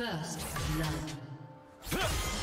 First blood.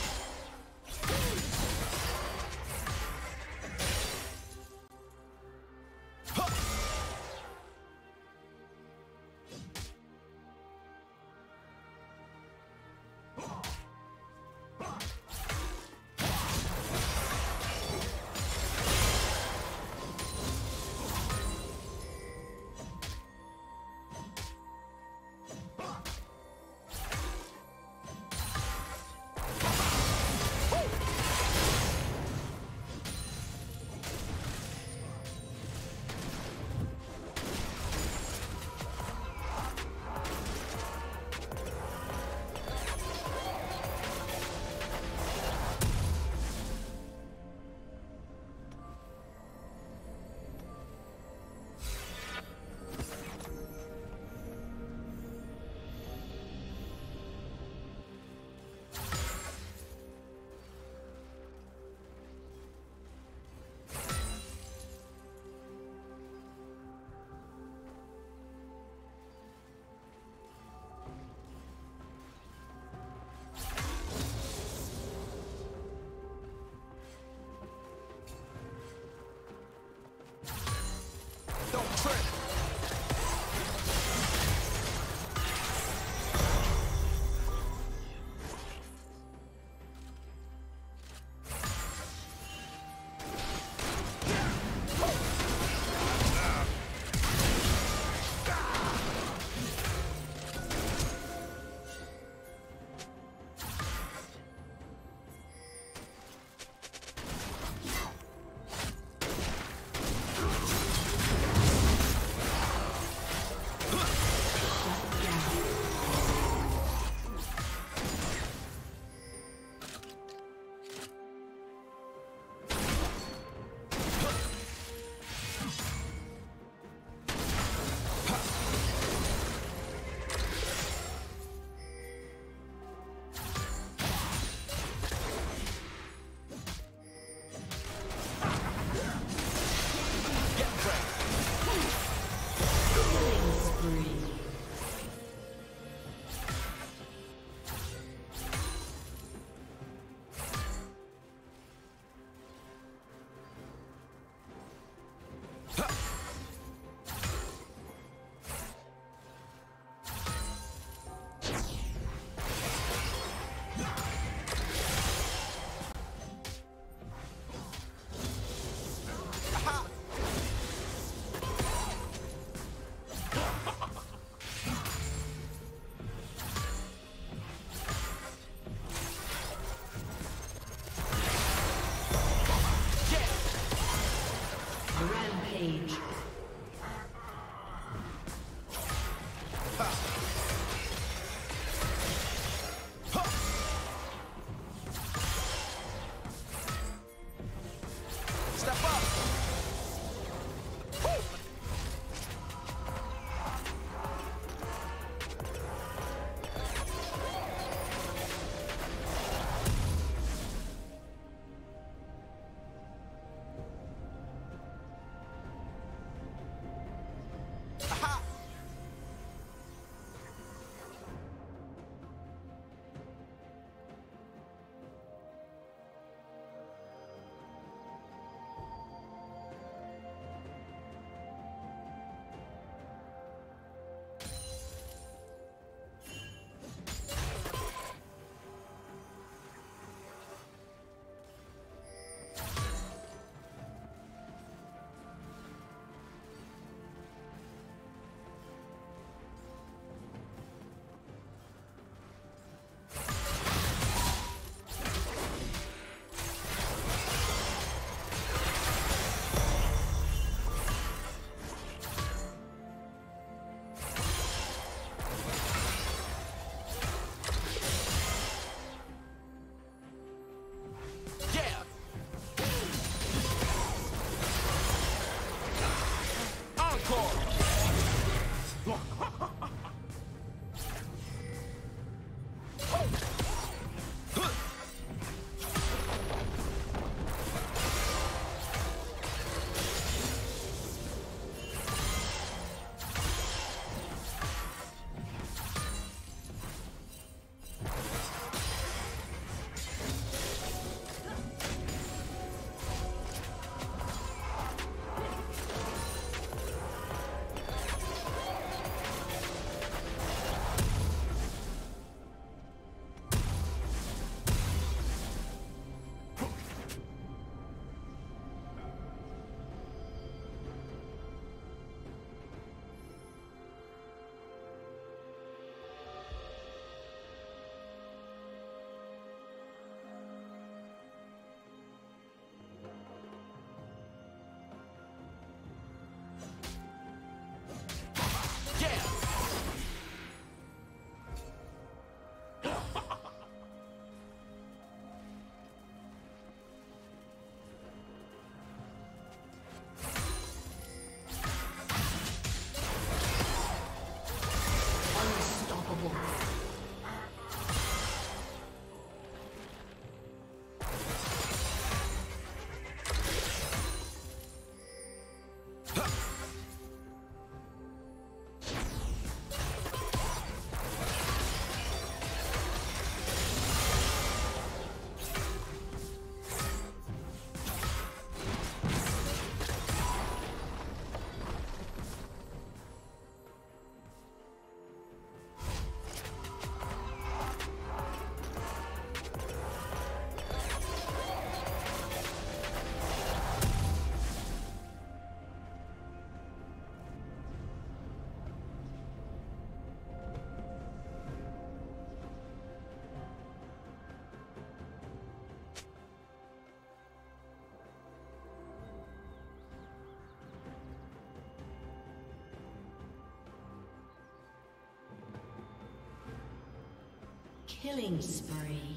Killing spree.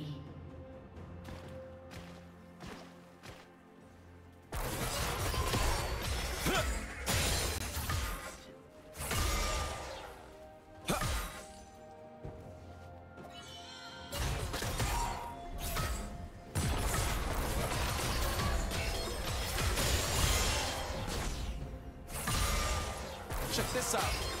Check this out.